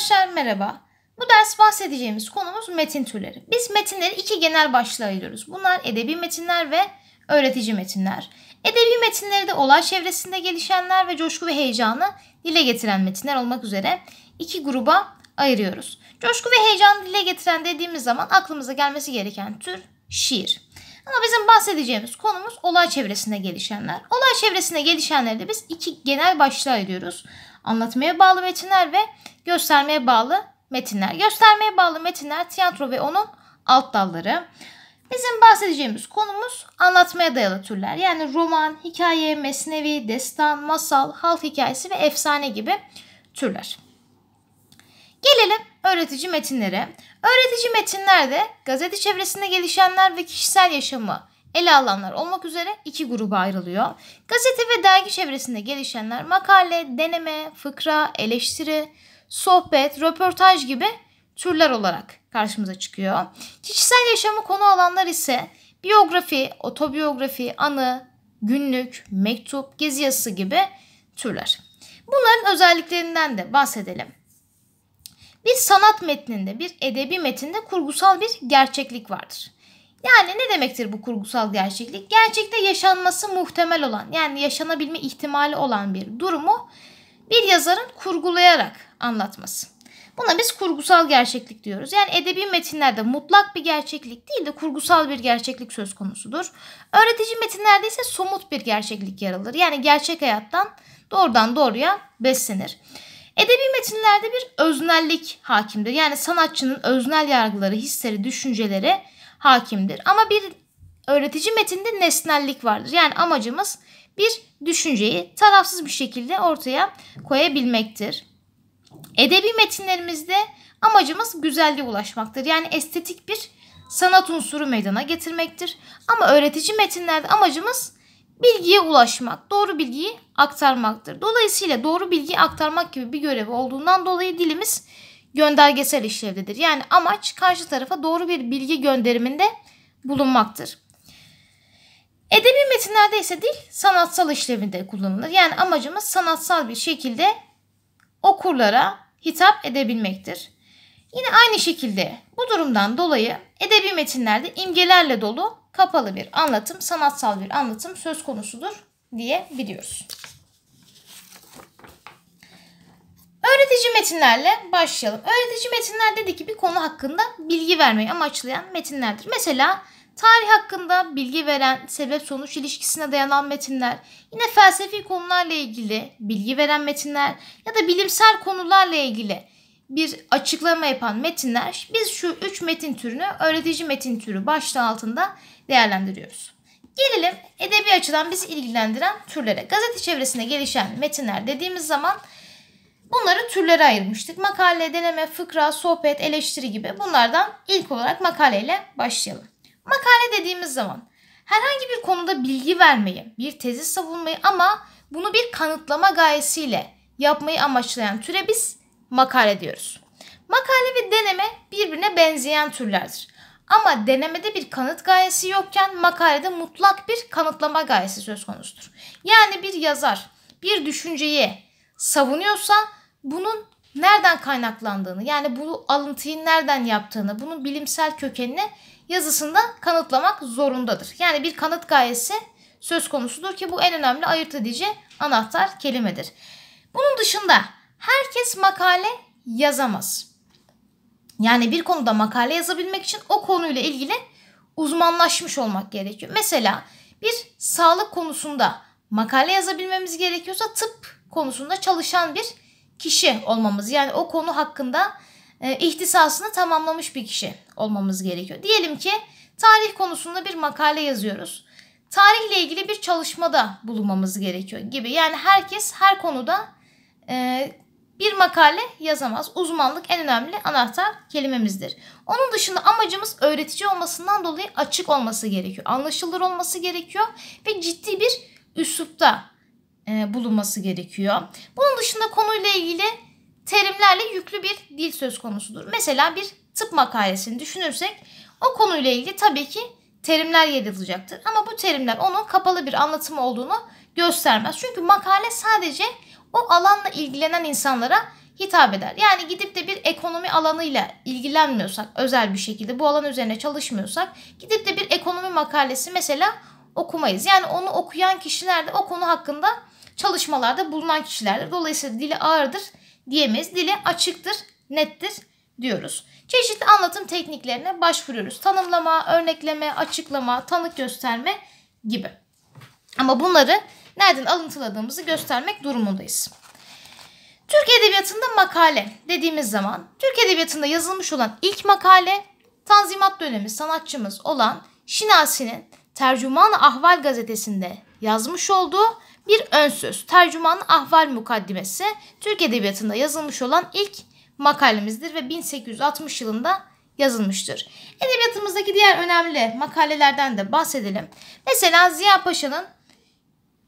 Arkadaşlar merhaba. Bu ders bahsedeceğimiz konumuz metin türleri. Biz metinleri iki genel başlığa ayırıyoruz. Bunlar edebi metinler ve öğretici metinler. Edebi metinleri de olay çevresinde gelişenler ve coşku ve heyecanı dile getiren metinler olmak üzere iki gruba ayırıyoruz. Coşku ve heyecanı dile getiren dediğimiz zaman aklımıza gelmesi gereken tür şiir. Ama bizim bahsedeceğimiz konumuz olay çevresinde gelişenler. Olay çevresinde gelişenleri de biz iki genel başlığa ayırıyoruz. Anlatmaya bağlı metinler ve göstermeye bağlı metinler. Göstermeye bağlı metinler tiyatro ve onun alt dalları. Bizim bahsedeceğimiz konumuz anlatmaya dayalı türler. Yani roman, hikaye, mesnevi, destan, masal, halk hikayesi ve efsane gibi türler. Gelelim öğretici metinlere. Öğretici metinlerde gazete çevresinde gelişenler ve kişisel yaşamı ele alanlar olmak üzere iki gruba ayrılıyor. Gazete ve dergi çevresinde gelişenler makale, deneme, fıkra, eleştiri, sohbet, röportaj gibi türler olarak karşımıza çıkıyor. Kişisel yaşamı konu alanlar ise biyografi, otobiyografi, anı, günlük, mektup, gezi yazısı gibi türler. Bunların özelliklerinden de bahsedelim. Bir sanat metninde, bir edebi metinde kurgusal bir gerçeklik vardır. Yani ne demektir bu kurgusal gerçeklik? Gerçekte yaşanması muhtemel olan yani yaşanabilme ihtimali olan bir durumu bir yazarın kurgulayarak anlatması. Buna biz kurgusal gerçeklik diyoruz. Yani edebi metinlerde mutlak bir gerçeklik değil de kurgusal bir gerçeklik söz konusudur. Öğretici metinlerde ise somut bir gerçeklik yer alır. Yani gerçek hayattan doğrudan doğruya beslenir. Edebi metinlerde bir öznellik hakimdir. Yani sanatçının öznel yargıları, hisleri, düşünceleri hakimdir. Ama bir öğretici metinde nesnellik vardır. Yani amacımız bir düşünceyi tarafsız bir şekilde ortaya koyabilmektir. Edebi metinlerimizde amacımız güzelliğe ulaşmaktır. Yani estetik bir sanat unsuru meydana getirmektir. Ama öğretici metinlerde amacımız bilgiye ulaşmak, doğru bilgiyi aktarmaktır. Dolayısıyla doğru bilgiyi aktarmak gibi bir görevi olduğundan dolayı dilimiz göndergesel işlevdedir. Yani amaç karşı tarafa doğru bir bilgi gönderiminde bulunmaktır. Edebi metinlerde ise dil sanatsal işlevinde kullanılır. Yani amacımız sanatsal bir şekilde okurlara hitap edebilmektir. Yine aynı şekilde bu durumdan dolayı edebi metinlerde imgelerle dolu kapalı bir anlatım, sanatsal bir anlatım söz konusudur diyebiliyoruz. Öğretici metinlerle başlayalım. Öğretici metinler dedik ki bir konu hakkında bilgi vermeyi amaçlayan metinlerdir. Mesela tarih hakkında bilgi veren, sebep sonuç ilişkisine dayanan metinler, yine felsefi konularla ilgili bilgi veren metinler ya da bilimsel konularla ilgili bir açıklama yapan metinler biz şu üç metin türünü öğretici metin türü başlığı altında değerlendiriyoruz. Gelelim edebi açıdan bizi ilgilendiren türlere. Gazete çevresinde gelişen metinler dediğimiz zaman bunları türlere ayırmıştık. Makale, deneme, fıkra, sohbet, eleştiri gibi bunlardan ilk olarak makaleyle başlayalım. Makale dediğimiz zaman herhangi bir konuda bilgi vermeyi, bir tezi savunmayı ama bunu bir kanıtlama gayesiyle yapmayı amaçlayan türe biz makale diyoruz. Makale ve deneme birbirine benzeyen türlerdir. Ama denemede bir kanıt gayesi yokken makalede mutlak bir kanıtlama gayesi söz konusudur. Yani bir yazar bir düşünceyi savunuyorsa bunun nereden kaynaklandığını yani bu alıntıyı nereden yaptığını, bunun bilimsel kökenini yazısında kanıtlamak zorundadır. Yani bir kanıt gayesi söz konusudur ki bu en önemli ayırt edici anahtar kelimedir. Bunun dışında herkes makale yazamaz. Yani bir konuda makale yazabilmek için o konuyla ilgili uzmanlaşmış olmak gerekiyor. Mesela bir sağlık konusunda makale yazabilmemiz gerekiyorsa tıp konusunda çalışan bir kişi olmamız. Yani o konu hakkında e, ihtisasını tamamlamış bir kişi olmamız gerekiyor. Diyelim ki tarih konusunda bir makale yazıyoruz. Tarihle ilgili bir çalışmada bulunmamız gerekiyor gibi. Yani herkes her konuda e, bir makale yazamaz. Uzmanlık en önemli anahtar kelimemizdir. Onun dışında amacımız öğretici olmasından dolayı açık olması gerekiyor. Anlaşılır olması gerekiyor ve ciddi bir üslupta bulunması gerekiyor. Bunun dışında konuyla ilgili terimlerle yüklü bir dil söz konusudur. Mesela bir tıp makalesini düşünürsek o konuyla ilgili tabii ki terimler yer alacaktır. Ama bu terimler onun kapalı bir anlatımı olduğunu göstermez. Çünkü makale sadece o alanla ilgilenen insanlara hitap eder. Yani gidip de bir ekonomi alanıyla ilgilenmiyorsak özel bir şekilde bu alan üzerine çalışmıyorsak gidip de bir ekonomi makalesi mesela okumayız. Yani onu okuyan kişiler de o konu hakkında çalışmalarda bulunan kişilerdir. Dolayısıyla dili ağırdır diyemeyiz. Dili açıktır, nettir diyoruz. Çeşitli anlatım tekniklerine başvuruyoruz. Tanımlama, örnekleme, açıklama, tanık gösterme gibi. Ama bunları nereden alıntıladığımızı göstermek durumundayız. Türk Edebiyatı'nda makale dediğimiz zaman Türk Edebiyatı'nda yazılmış olan ilk makale Tanzimat dönemi sanatçımız olan Şinasi'nin Tercüman Ahval gazetesinde yazmış olduğu bir ön söz. Tercüman Ahval mukaddimesi Türk Edebiyatı'nda yazılmış olan ilk makalemizdir ve 1860 yılında yazılmıştır. Edebiyatımızdaki diğer önemli makalelerden de bahsedelim. Mesela Ziya Paşa'nın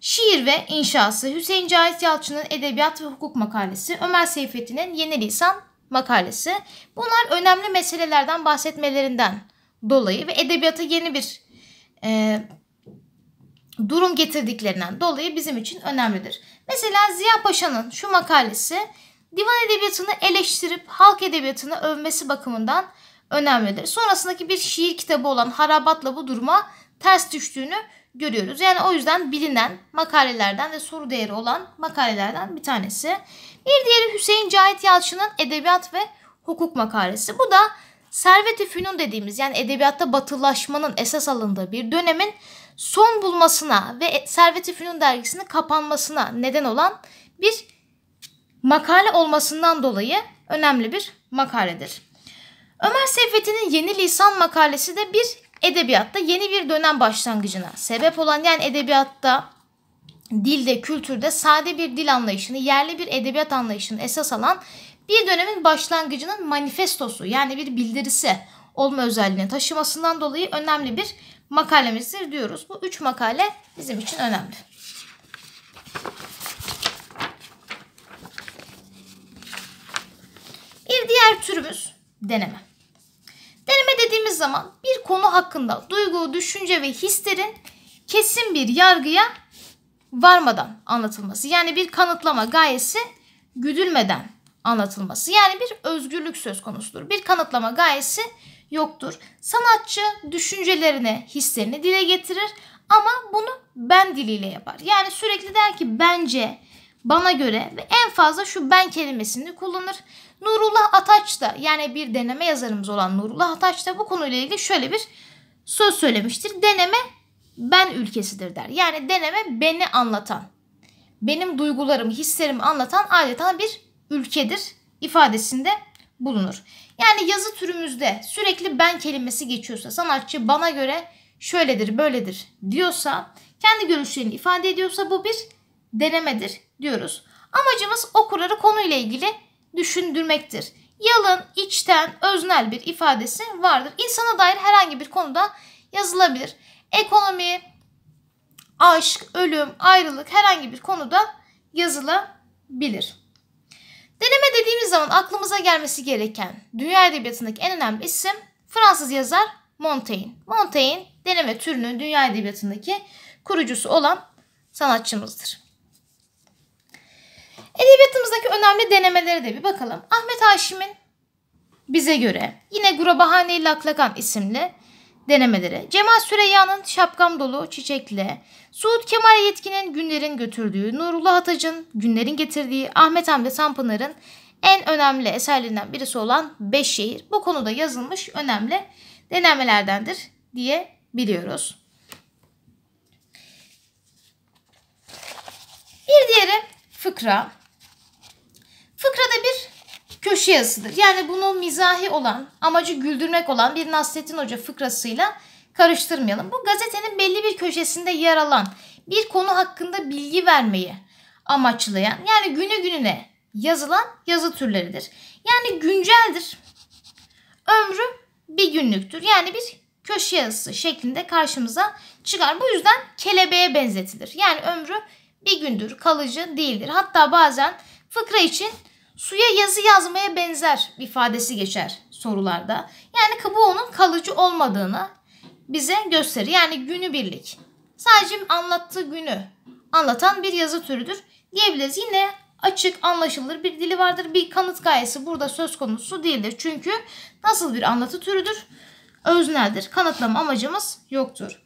Şiir ve İnşası, Hüseyin Cahit Yalçın'ın Edebiyat ve Hukuk makalesi, Ömer Seyfettin'in Yeni Lisan makalesi. Bunlar önemli meselelerden bahsetmelerinden dolayı ve edebiyata yeni bir e, durum getirdiklerinden dolayı bizim için önemlidir. Mesela Ziya Paşa'nın şu makalesi divan edebiyatını eleştirip halk edebiyatını övmesi bakımından önemlidir. Sonrasındaki bir şiir kitabı olan Harabat'la bu duruma ters düştüğünü görüyoruz. Yani o yüzden bilinen makalelerden ve soru değeri olan makalelerden bir tanesi. Bir diğeri Hüseyin Cahit Yalçın'ın Edebiyat ve Hukuk makalesi. Bu da Servet-i Fünun dediğimiz yani edebiyatta batılaşmanın esas alındığı bir dönemin son bulmasına ve Servet-i Fünun dergisinin kapanmasına neden olan bir makale olmasından dolayı önemli bir makaledir. Ömer Seyfettin'in Yeni Lisan makalesi de bir edebiyatta yeni bir dönem başlangıcına sebep olan yani edebiyatta dilde, kültürde sade bir dil anlayışını, yerli bir edebiyat anlayışını esas alan bir dönemin başlangıcının manifestosu yani bir bildirisi olma özelliğini taşımasından dolayı önemli bir makalemizdir diyoruz. Bu üç makale bizim için önemli. Bir diğer türümüz deneme. Deneme dediğimiz zaman bir konu hakkında duygu, düşünce ve hislerin kesin bir yargıya varmadan anlatılması. Yani bir kanıtlama gayesi güdülmeden anlatılması. Yani bir özgürlük söz konusudur. Bir kanıtlama gayesi yoktur. Sanatçı düşüncelerini, hislerini dile getirir ama bunu ben diliyle yapar. Yani sürekli der ki bence, bana göre ve en fazla şu ben kelimesini kullanır. Nurullah Ataç da yani bir deneme yazarımız olan Nurullah Ataç da bu konuyla ilgili şöyle bir söz söylemiştir. Deneme ben ülkesidir der. Yani deneme beni anlatan, benim duygularımı, hislerimi anlatan adeta bir ülkedir ifadesinde bulunur. Yani yazı türümüzde sürekli ben kelimesi geçiyorsa, sanatçı bana göre şöyledir, böyledir diyorsa, kendi görüşlerini ifade ediyorsa bu bir denemedir diyoruz. Amacımız okurları konuyla ilgili düşündürmektir. Yalın, içten, öznel bir ifadesi vardır. İnsana dair herhangi bir konuda yazılabilir. Ekonomi, aşk, ölüm, ayrılık herhangi bir konuda yazılabilir. Deneme dediğimiz zaman aklımıza gelmesi gereken dünya edebiyatındaki en önemli isim Fransız yazar Montaigne. Montaigne deneme türünün dünya edebiyatındaki kurucusu olan sanatçımızdır. Edebiyatımızdaki önemli denemelere de bir bakalım. Ahmet Haşim'in bize göre yine Gurabahane Laklakan isimli denemeleri. Cemal Süreyya'nın Şapkam Dolu Çiçekle, Suud Kemal Yetkin'in Günlerin Götürdüğü, Nurullah Atac'ın Günlerin Getirdiği, Ahmet Hamdi Tanpınar'ın en önemli eserlerinden birisi olan Beş Şehir bu konuda yazılmış önemli denemelerdendir diye biliyoruz. Bir diğeri fıkra. Fıkrada köşe yazısıdır. Yani bunu mizahi olan, amacı güldürmek olan bir Nasrettin Hoca fıkrasıyla karıştırmayalım. Bu gazetenin belli bir köşesinde yer alan bir konu hakkında bilgi vermeyi amaçlayan yani günü gününe yazılan yazı türleridir. Yani günceldir. Ömrü bir günlüktür. Yani bir köşe yazısı şeklinde karşımıza çıkar. Bu yüzden kelebeğe benzetilir. Yani ömrü bir gündür, kalıcı değildir. Hatta bazen fıkra için suya yazı yazmaya benzer ifadesi geçer sorularda. Yani kabuğunun kalıcı olmadığını bize gösterir. Yani günü birlik. Sadece anlattığı günü anlatan bir yazı türüdür diyebiliriz. Yine açık, anlaşılır bir dili vardır. Bir kanıt gayesi burada söz konusu değildir. Çünkü nasıl bir anlatı türüdür? Özneldir. Kanıtlama amacımız yoktur.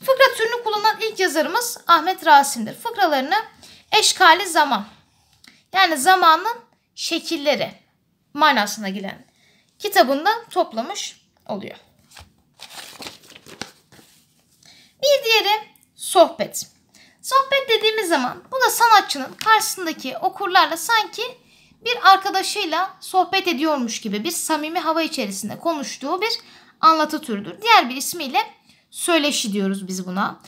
Fıkra türünü kullanan ilk yazarımız Ahmet Rasim'dir. Fıkralarını eşkali zaman yani zamanın şekilleri manasına gelen kitabında toplamış oluyor. Bir diğeri sohbet. Sohbet dediğimiz zaman bu da sanatçının karşısındaki okurlarla sanki bir arkadaşıyla sohbet ediyormuş gibi bir samimi hava içerisinde konuştuğu bir anlatı türüdür. Diğer bir ismiyle söyleşi diyoruz biz buna.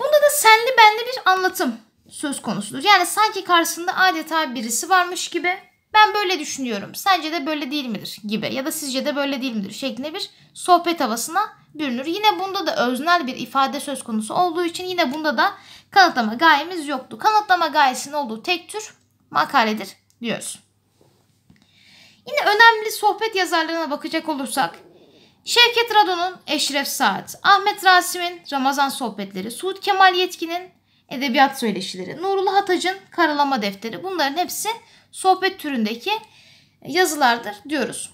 Bunda da senli benli bir anlatım söz konusudur. Yani sanki karşısında adeta birisi varmış gibi ben böyle düşünüyorum. Sence de böyle değil midir gibi ya da sizce de böyle değil midir şeklinde bir sohbet havasına bürünür. Yine bunda da öznel bir ifade söz konusu olduğu için yine bunda da kanıtlama gayemiz yoktu. Kanıtlama gayesinin olduğu tek tür makaledir diyoruz. Yine önemli sohbet yazarlarına bakacak olursak Şevket Radon'un Eşref Saat, Ahmet Rasim'in Ramazan Sohbetleri, Suud Kemal Yetkin'in Edebiyat Söyleşileri, Nurullah Hatac'ın Karalama Defteri bunların hepsi sohbet türündeki yazılardır diyoruz.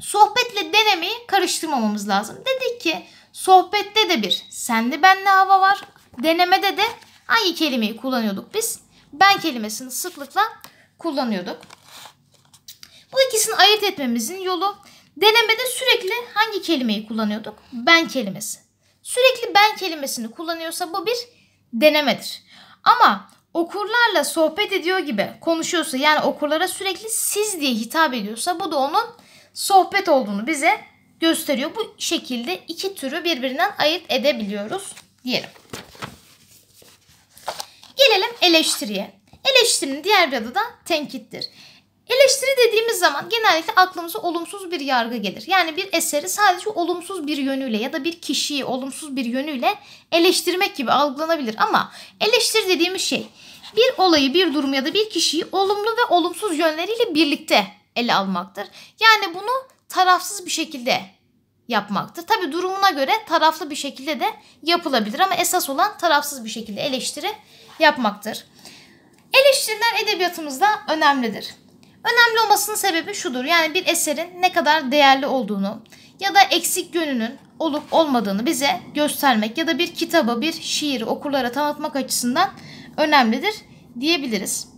Sohbetle denemeyi karıştırmamamız lazım. Dedik ki sohbette de bir senli benli hava var. Denemede de hangi kelimeyi kullanıyorduk biz? Ben kelimesini sıklıkla kullanıyorduk. Bu ikisini ayırt etmemizin yolu denemede sürekli hangi kelimeyi kullanıyorduk? Ben kelimesi. Sürekli ben kelimesini kullanıyorsa bu bir denemedir. Ama okurlarla sohbet ediyor gibi konuşuyorsa yani okurlara sürekli siz diye hitap ediyorsa bu da onun sohbet olduğunu bize gösteriyor. Bu şekilde iki türü birbirinden ayırt edebiliyoruz diyelim. Gelelim eleştiriye. Eleştirinin diğer bir adı da tenkittir. Eleştiri dediğimiz zaman genellikle aklımıza olumsuz bir yargı gelir. Yani bir eseri sadece olumsuz bir yönüyle ya da bir kişiyi olumsuz bir yönüyle eleştirmek gibi algılanabilir. Ama eleştiri dediğimiz şey bir olayı, bir durumu ya da bir kişiyi olumlu ve olumsuz yönleriyle birlikte ele almaktır. Yani bunu tarafsız bir şekilde yapmaktır. Tabi durumuna göre taraflı bir şekilde de yapılabilir ama esas olan tarafsız bir şekilde eleştiri yapmaktır. Eleştiriler edebiyatımızda önemlidir. Önemli olmasının sebebi şudur. Yani bir eserin ne kadar değerli olduğunu ya da eksik yönünün olup olmadığını bize göstermek ya da bir kitabı, bir şiiri okurlara tanıtmak açısından önemlidir diyebiliriz.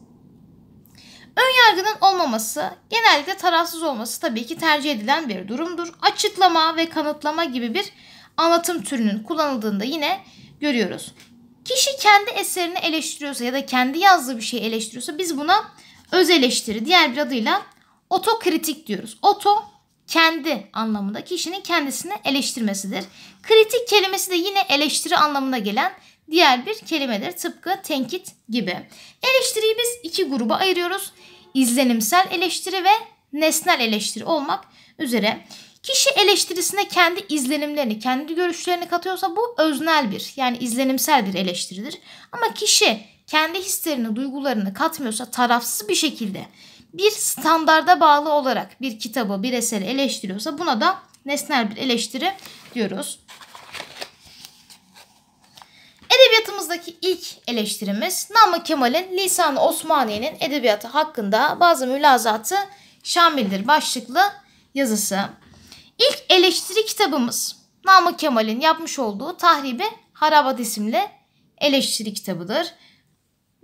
Ön yargının olmaması, genellikle tarafsız olması tabii ki tercih edilen bir durumdur. Açıklama ve kanıtlama gibi bir anlatım türünün kullanıldığında yine görüyoruz. Kişi kendi eserini eleştiriyorsa ya da kendi yazdığı bir şeyi eleştiriyorsa biz buna öz eleştiri diğer bir adıyla otokritik diyoruz. Oto kendi anlamında kişinin kendisini eleştirmesidir. Kritik kelimesi de yine eleştiri anlamına gelen diğer bir kelimedir. Tıpkı tenkit gibi. Eleştiriyi biz iki gruba ayırıyoruz. İzlenimsel eleştiri ve nesnel eleştiri olmak üzere. Kişi eleştirisine kendi izlenimlerini, kendi görüşlerini katıyorsa bu öznel bir yani izlenimsel bir eleştiridir. Ama kişi kendi hislerini, duygularını katmıyorsa tarafsız bir şekilde bir standarda bağlı olarak bir kitabı, bir eseri eleştiriyorsa buna da nesnel bir eleştiri diyoruz. Edebiyatımızdaki ilk eleştirimiz Namık Kemal'in Lisan-ı Osmaniye'nin edebiyatı hakkında bazı mülazatı şamildir başlıklı yazısı. İlk eleştiri kitabımız Namık Kemal'in yapmış olduğu Tahribi Harabat isimli eleştiri kitabıdır.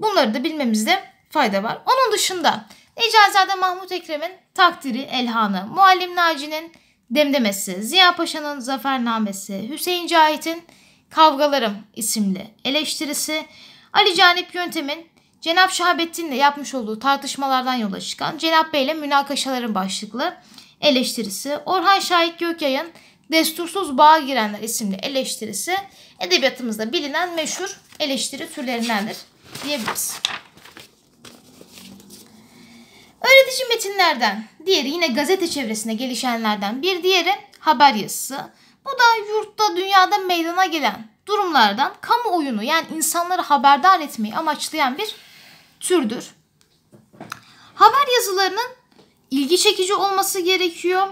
Bunları da bilmemizde fayda var. Onun dışında Necazade Mahmut Ekrem'in Takdiri Elhanı, Muallim Naci'nin Demdemesi, Ziya Paşa'nın Zafernamesi, Hüseyin Cahit'in Kavgalarım isimli eleştirisi, Ali Canip Yöntem'in Cenap Şahabettin'le yapmış olduğu tartışmalardan yola çıkan Cenap Bey ile münakaşaların başlıklı eleştirisi, Orhan Şahit Gökyay'ın Destursuz Bağa Girenler isimli eleştirisi edebiyatımızda bilinen meşhur eleştiri türlerindendir diyebiliriz. Öğretici metinlerden, diğeri yine gazete çevresinde gelişenlerden bir diğeri haber yazısı. Bu da yurtta dünyada meydana gelen durumlardan kamuoyunu yani insanları haberdar etmeyi amaçlayan bir türdür. Haber yazılarının ilgi çekici olması gerekiyor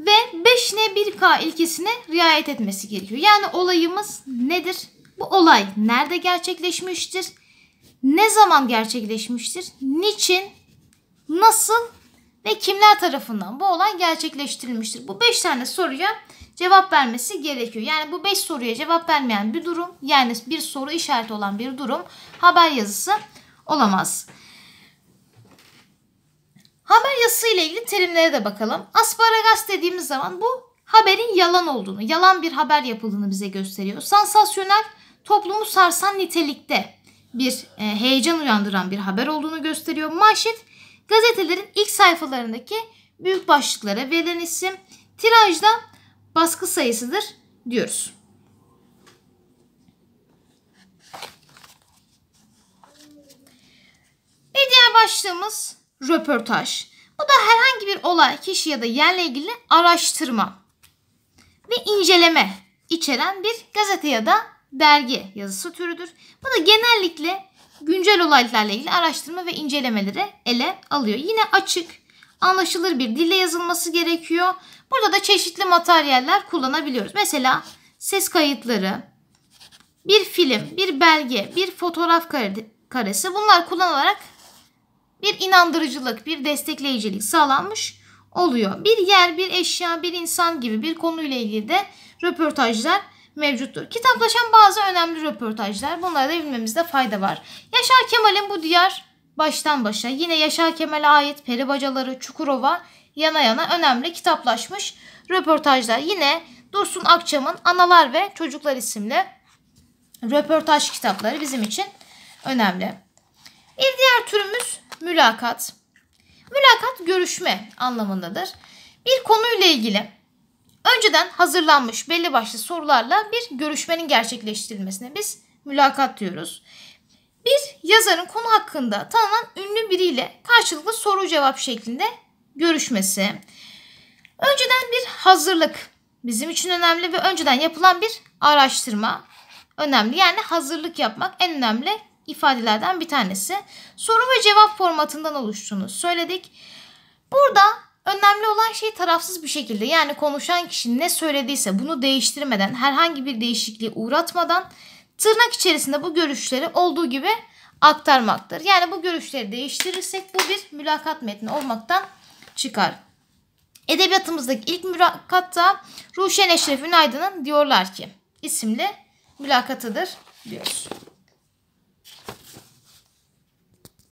ve 5N 1K ilkesine riayet etmesi gerekiyor. Yani olayımız nedir? Bu olay nerede gerçekleşmiştir? Ne zaman gerçekleşmiştir? Niçin? Nasıl? Ve kimler tarafından bu olay gerçekleştirilmiştir? Bu 5 tane soruya cevap vermesi gerekiyor. Yani bu 5 soruya cevap vermeyen bir durum yani bir soru işareti olan bir durum haber yazısı olamaz. Haber yazısı ile ilgili terimlere de bakalım. Asparagas dediğimiz zaman bu haberin yalan olduğunu, yalan bir haber yapıldığını bize gösteriyor. Sansasyonel toplumu sarsan nitelikte bir e, heyecan uyandıran bir haber olduğunu gösteriyor. Manşet gazetelerin ilk sayfalarındaki büyük başlıklara verilen isim. Tirajda baskı sayısıdır diyoruz. Bir diğer başlığımız röportaj. Bu da herhangi bir olay, kişi ya da yerle ilgili araştırma ve inceleme içeren bir gazete ya da dergi yazısı türüdür. Bu da genellikle güncel olaylarla ilgili araştırma ve incelemeleri ele alıyor. Yine açık, anlaşılır bir dille yazılması gerekiyor. Burada da çeşitli materyaller kullanabiliyoruz. Mesela ses kayıtları, bir film, bir belge, bir fotoğraf karesi bunlar kullanılarak bir inandırıcılık, bir destekleyicilik sağlanmış oluyor. Bir yer, bir eşya, bir insan gibi bir konuyla ilgili de röportajlar mevcuttur. Kitaplaşan bazı önemli röportajlar. Bunları da bilmemizde fayda var. Yaşar Kemal'in bu diyar baştan başa yine Yaşar Kemal'e ait Peribacaları, Çukurova yana yana önemli kitaplaşmış röportajlar. Yine Dursun Akçam'ın Analar ve Çocuklar isimli röportaj kitapları bizim için önemli. Bir diğer türümüz mülakat. Mülakat görüşme anlamındadır. Bir konuyla ilgili önceden hazırlanmış belli başlı sorularla bir görüşmenin gerçekleştirilmesine biz mülakat diyoruz. Bir yazarın konu hakkında tanınan ünlü biriyle karşılıklı soru cevap şeklinde görüşmesi. Önceden bir hazırlık bizim için önemli ve önceden yapılan bir araştırma önemli. Yani hazırlık yapmak en önemli ifadelerden bir tanesi. Soru ve cevap formatından oluştuğunu söyledik. Burada önemli olan şey tarafsız bir şekilde yani konuşan kişi ne söylediyse bunu değiştirmeden herhangi bir değişikliğe uğratmadan tırnak içerisinde bu görüşleri olduğu gibi aktarmaktır. Yani bu görüşleri değiştirirsek bu bir mülakat metni olmaktan çıkar. Edebiyatımızdaki ilk mülakatta Ruşen Eşref Ünaydın'ın diyorlar ki isimli mülakatıdır diyoruz.